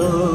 Krishna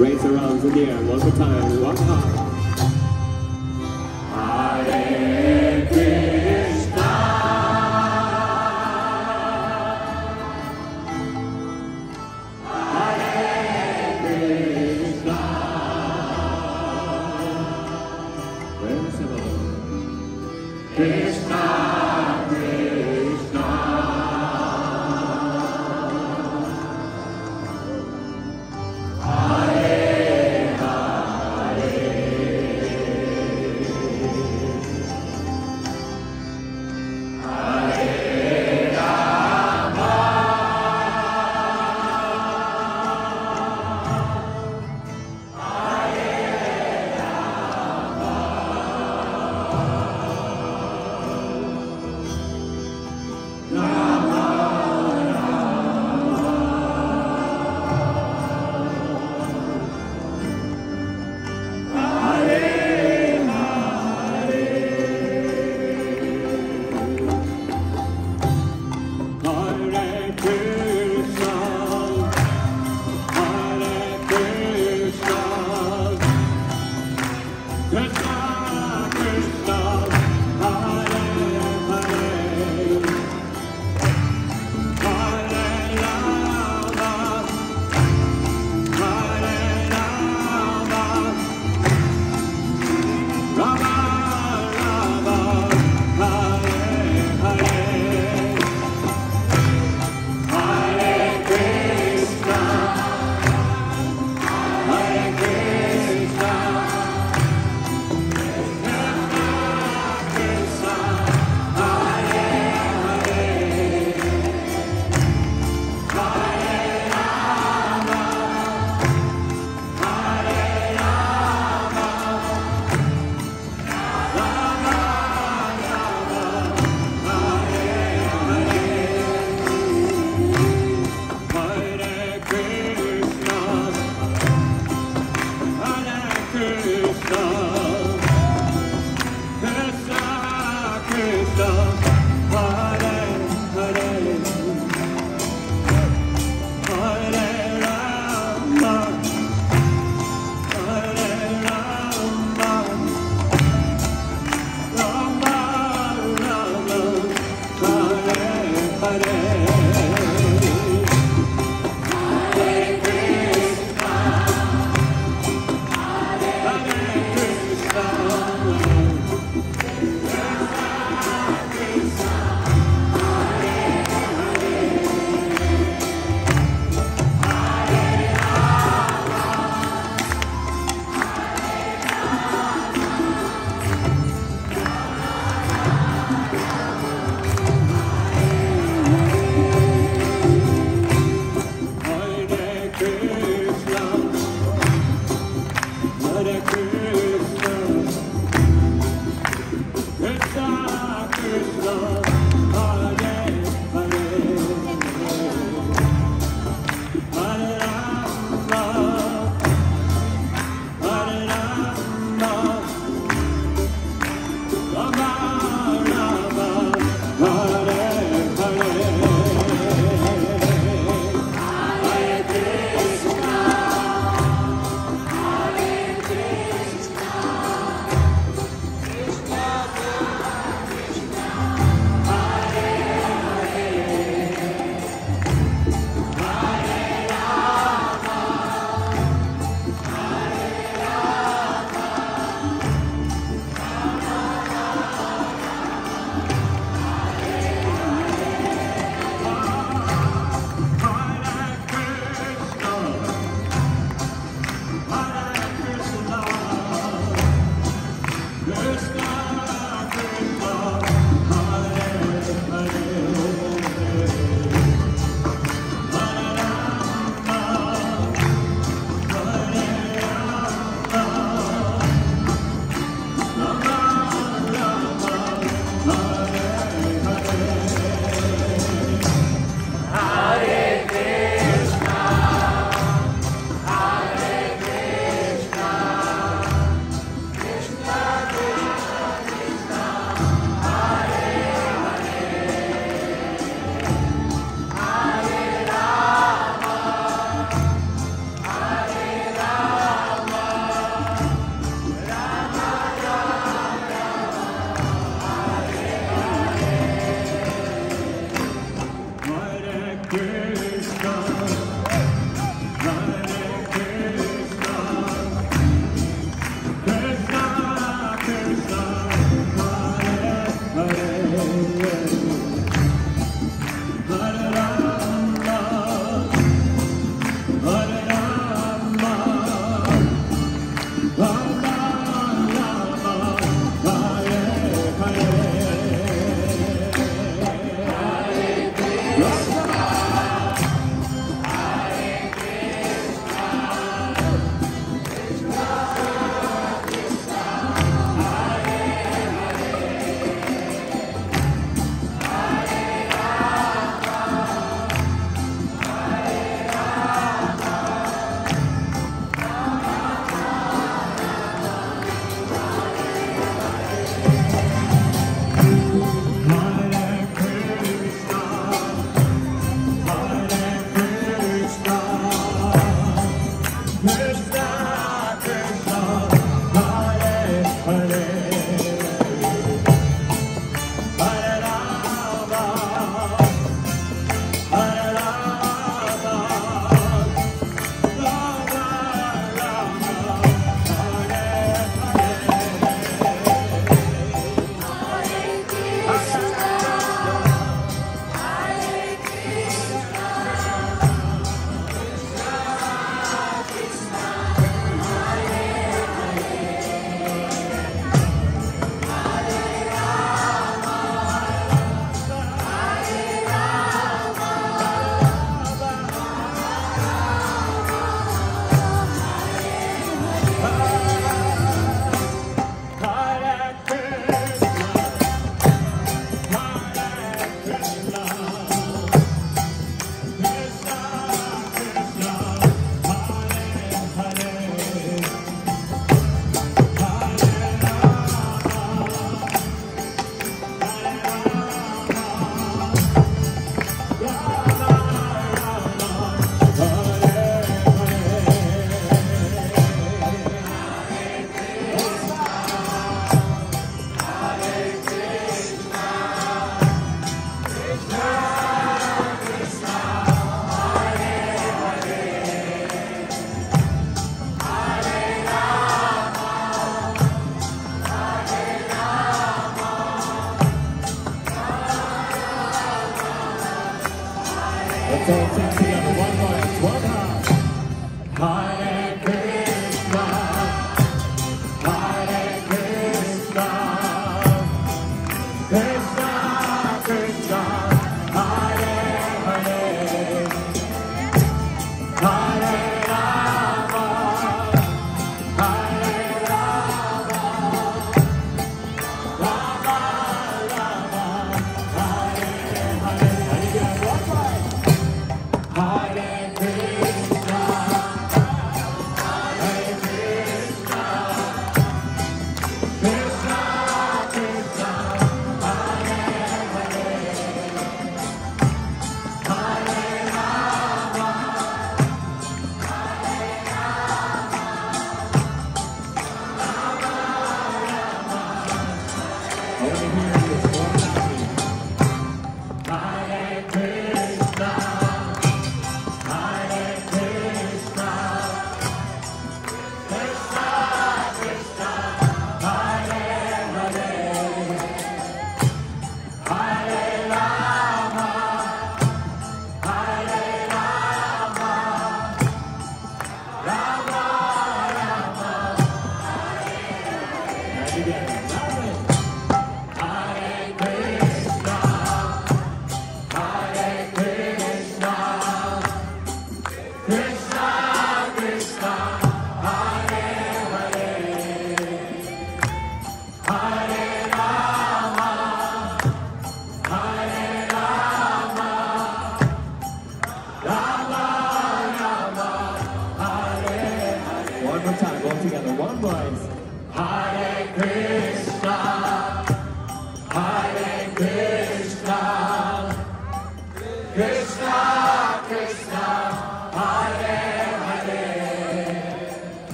Raise your arms in the air one more time. One time.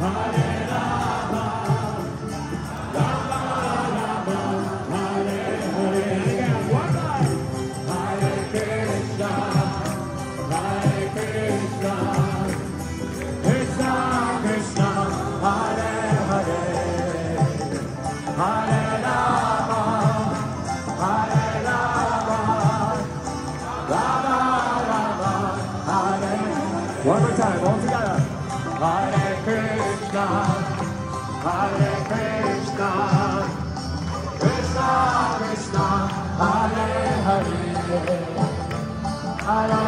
Hare Hare Rama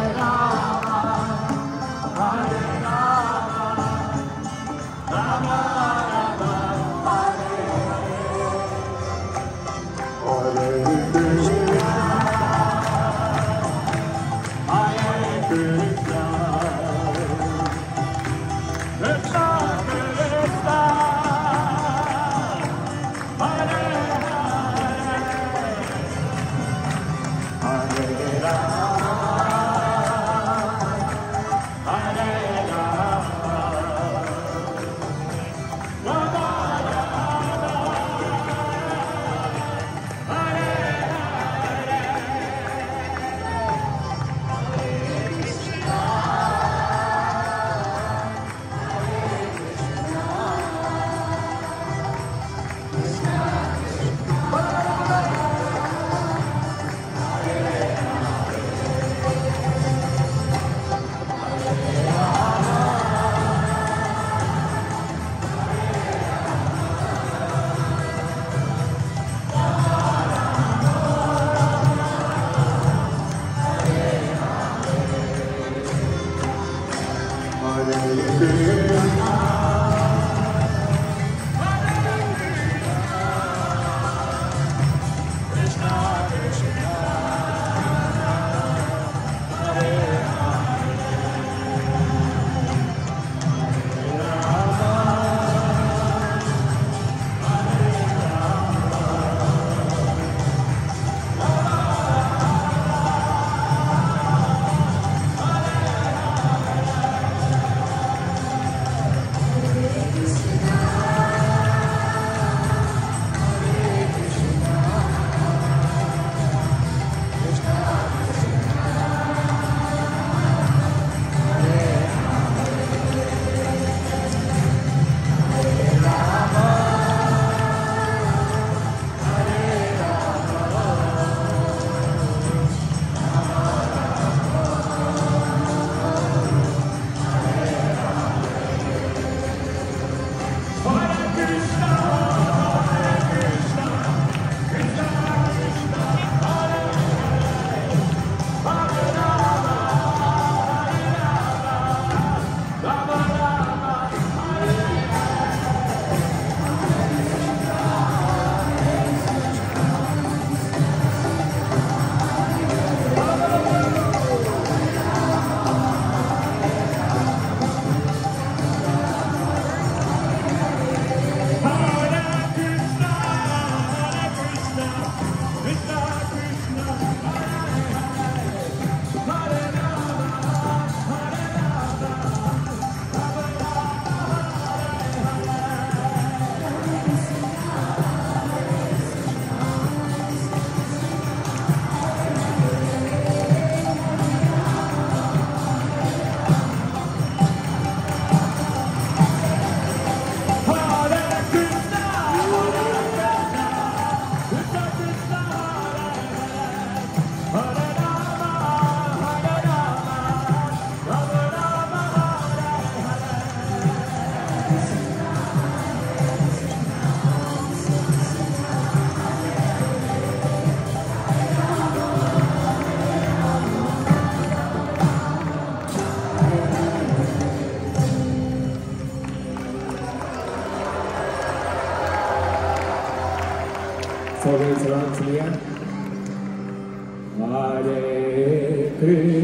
Hare Krishna